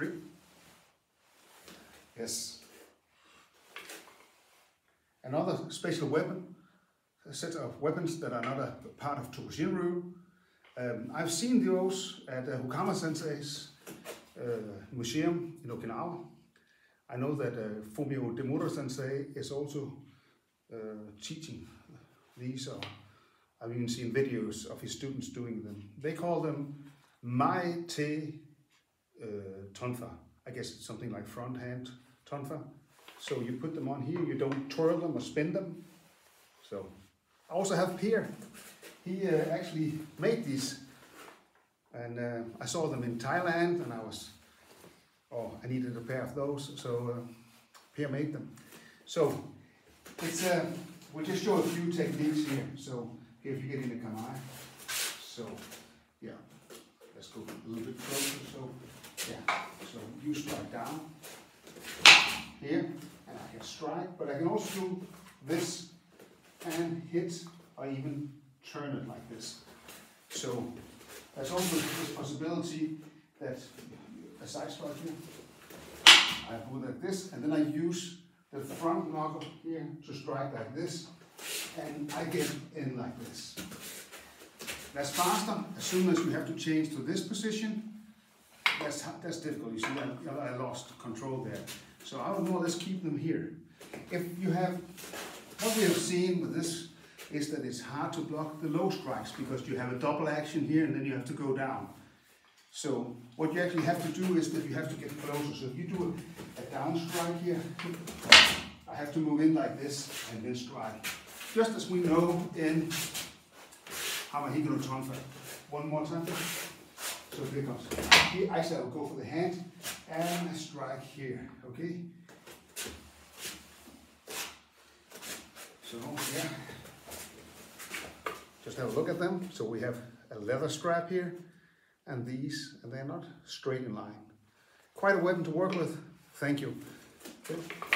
three. Yes. Another special weapon, a set of weapons that are not a part of Tokushinryu. Um, I've seen those at uh, Hokama Sensei's uh, museum in Okinawa. I know that uh, Fumio Demura Sensei is also uh, teaching these, or I've even seen videos of his students doing them. They call them Mae Te uh, Tonfa. I guess it's something like front hand Tonfa. So you put them on here, you don't twirl them or spin them. So I also have Pierre. He uh, actually made these and uh, I saw them in Thailand and I was, oh, I needed a pair of those. So uh, Pierre made them. So it's, uh, we'll just show a few techniques here. So here, if you get in the kamae. So yeah, let's go a little bit closer. So yeah, so you strike down here and I can strike, but I can also do this and hit or even turn it like this. So there's also this possibility that a side strike here, I do like this, and then I use the front knuckle here to strike like this, and I get in like this. That's faster. As soon as you have to change to this position, that's, that's difficult. You see, I, I lost control there. So I more or less keep them here. If you have, what we have seen with this is that it's hard to block the low strikes because you have a double action here and then you have to go down. So what you actually have to do is that you have to get closer. So if you do a, a down strike here, I have to move in like this and then strike. Just as we know in Hamahiga no Tonfa. One more time. So here comes. Here, actually, I will go for the hand and strike here. Okay. So yeah. Just have a look at them. So we have a leather strap here and these, and they're not straight in line. Quite a weapon to work with. Thank you. Okay.